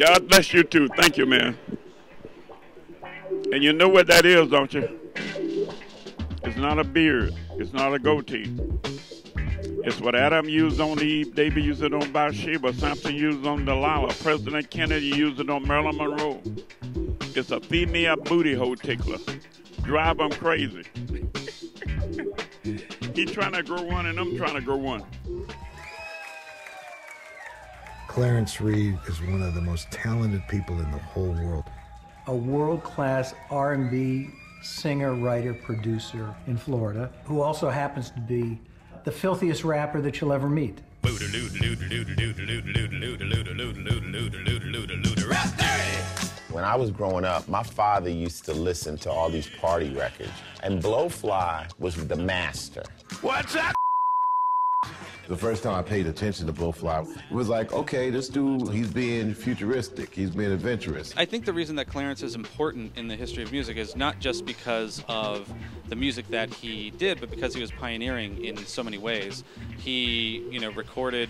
God bless you too. Thank you, man. And you know what that is, don't you? It's not a beard. It's not a goatee. It's what Adam used on Eve, David used it on Bathsheba, Samson used it on Delilah, President Kennedy used it on Marilyn Monroe. It's a female booty hole tickler. Drive them crazy. He's trying to grow one and I'm trying to grow one. Clarence Reid is one of the most talented people in the whole world. A world-class R&B singer, writer, producer in Florida, who also happens to be the filthiest rapper that you'll ever meet. When I was growing up, my father used to listen to all these party records, and Blowfly was the master. What's up? The first time I paid attention to Blowfly, it was like, okay, this dude, he's being futuristic, he's being adventurous. I think the reason that Clarence is important in the history of music is not just because of the music that he did, but because he was pioneering in so many ways. He, you know, recorded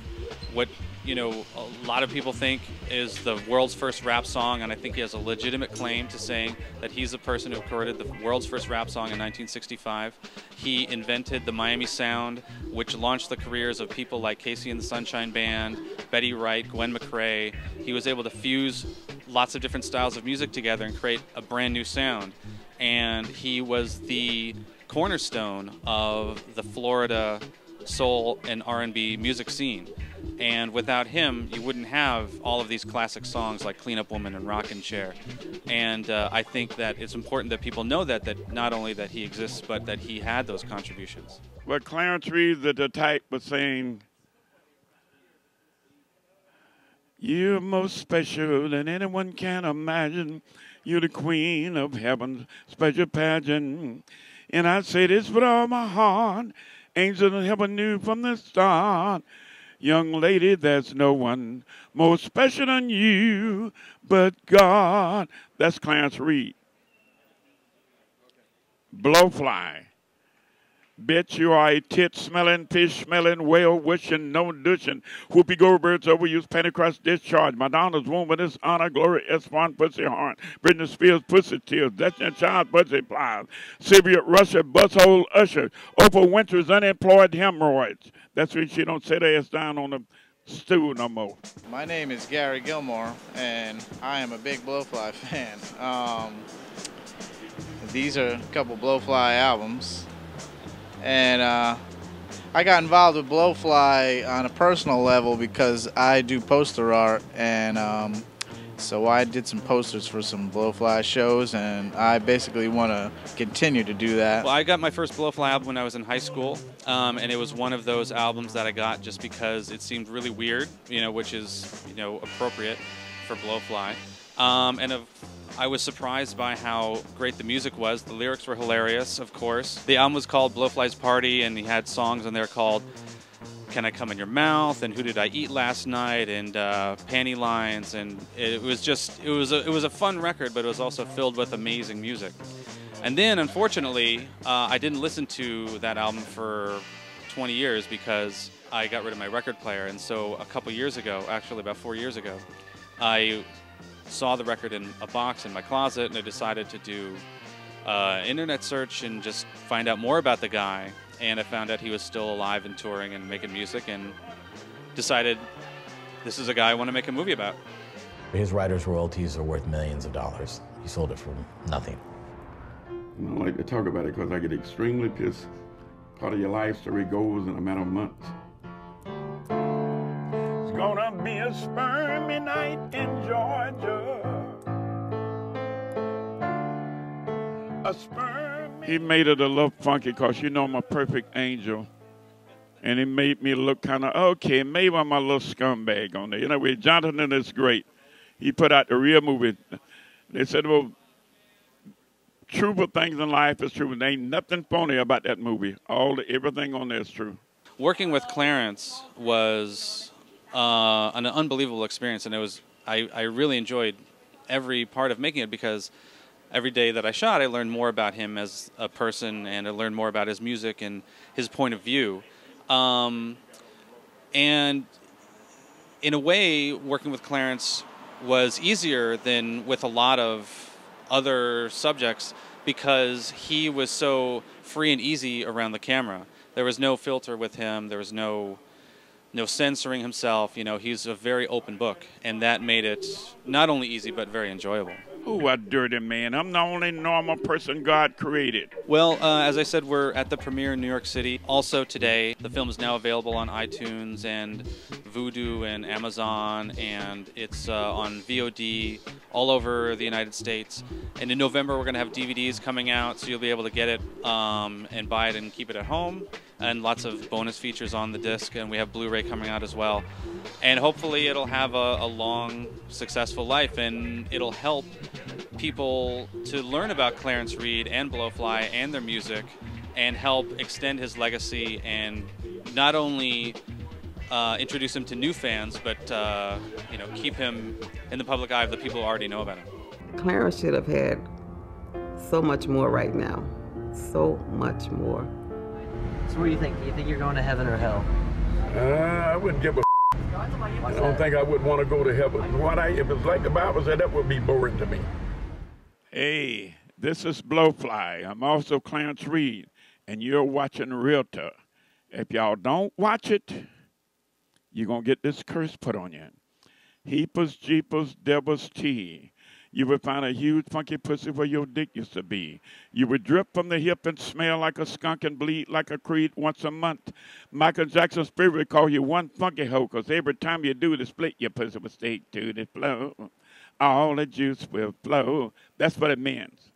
what you know a lot of people think is the world's first rap song, and I think he has a legitimate claim to saying that he's the person who recorded the world's first rap song in 1965. He invented the Miami sound, which launched the careers of people like KC and the Sunshine Band, Betty Wright, Gwen McCrae. He was able to fuse lots of different styles of music together and create a brand new sound. And he was the cornerstone of the Florida soul and R&B music scene. And without him, you wouldn't have all of these classic songs like Clean Up Woman and Rockin' Chair. And uh, I think that it's important that people know that, that not only that he exists, but that he had those contributions. Well, Clarence Reid, the, the type, was saying, You're most special than anyone can imagine. You're the queen of heaven's special pageant. And I say this with all my heart. Angels in heaven knew from the start. Young lady, there's no one more special than you but God. That's Clarence Reid. Blowfly. Bitch, you are a tit smelling, fish smelling, whale wishing, no douching. Whoopi Goldberg's overused Pentecost discharge. Madonna's with this honor, glory, S1 pussy horn. Britney Spears pussy tears. Destiny Child pussy plies. Sylvia Russia busthole usher. Oprah Winter's unemployed hemorrhoids. That's when she don't sit ass down on the stool no more. My name is Gary Gilmore, and I am a big Blowfly fan. Um, these are a couple Blowfly albums, and uh, I got involved with Blowfly on a personal level because I do poster art, and um, so I did some posters for some Blowfly shows, and I basically want to continue to do that. Well, I got my first Blowfly album when I was in high school, um, and it was one of those albums that I got just because it seemed really weird, you know, which is, you know, appropriate for Blowfly. Um, and of, I was surprised by how great the music was. The lyrics were hilarious, of course. The album was called Blowfly's Party, and he had songs on there called can I come in your mouth? And who did I eat last night? And uh, panty lines. And it was just it was a, it was a fun record but it was also filled with amazing music. And then unfortunately uh, I didn't listen to that album for 20 years because I got rid of my record player. And so a couple years ago actually about four years ago I saw the record in a box in my closet and I decided to do uh, internet search and just find out more about the guy and I found out he was still alive and touring and making music, and decided this is a guy I want to make a movie about. His writer's royalties are worth millions of dollars. He sold it for nothing. I don't like to talk about it because I get extremely pissed. Part of your life story goes in a matter of months. It's gonna be a spermy night in Georgia. A sperm. He made it a little funky because you know I'm a perfect angel. And he made me look kind of, okay, maybe I'm a little scumbag on there. You know, with Jonathan is great. He put out the real movie. They said, well, truthful things in life is true. There ain't nothing phony about that movie. All the, everything on there is true. Working with Clarence was uh, an unbelievable experience, and it was I, I really enjoyed every part of making it because every day that I shot, I learned more about him as a person, and I learned more about his music and his point of view. Um, and in a way, working with Clarence was easier than with a lot of other subjects because he was so free and easy around the camera. There was no filter with him. There was no no censoring himself. You know, he's a very open book, and that made it not only easy but very enjoyable. Ooh, a dirty man. I'm the only normal person God created. Well, uh, as I said, we're at the premiere in New York City. Also today, the film is now available on iTunes and Vudu and Amazon, and it's uh, on VOD all over the United States. And in November, we're going to have DVDs coming out, so you'll be able to get it um, and buy it and keep it at home. And lots of bonus features on the disc, and we have Blu-ray coming out as well. And hopefully, it'll have a, a long, successful life, and it'll help people to learn about Clarence Reid and Blowfly and their music, and help extend his legacy and not only uh, introduce him to new fans, but uh, you know keep him in the public eye of the people who already know about him. Clarence should have had so much more right now, so much more. So what do you think? Do you think you're going to heaven or hell? Uh, I wouldn't give a. I don't think I would want to go to heaven. What I if it's like the Bible said, that would be boring to me. Hey, this is Blowfly. I'm also Clarence Reid, and you're watching Realtor. If y'all don't watch it, you're going to get this curse put on you. Heapers, jeepers, devil's tea. You would find a huge funky pussy where your dick used to be. You would drip from the hip and smell like a skunk and bleed like a creed once a month. Michael Jackson's spirit call you one funky hoe, 'cause every time you do the split, your pussy would stay to the flow. All the juice will flow. That's what it means.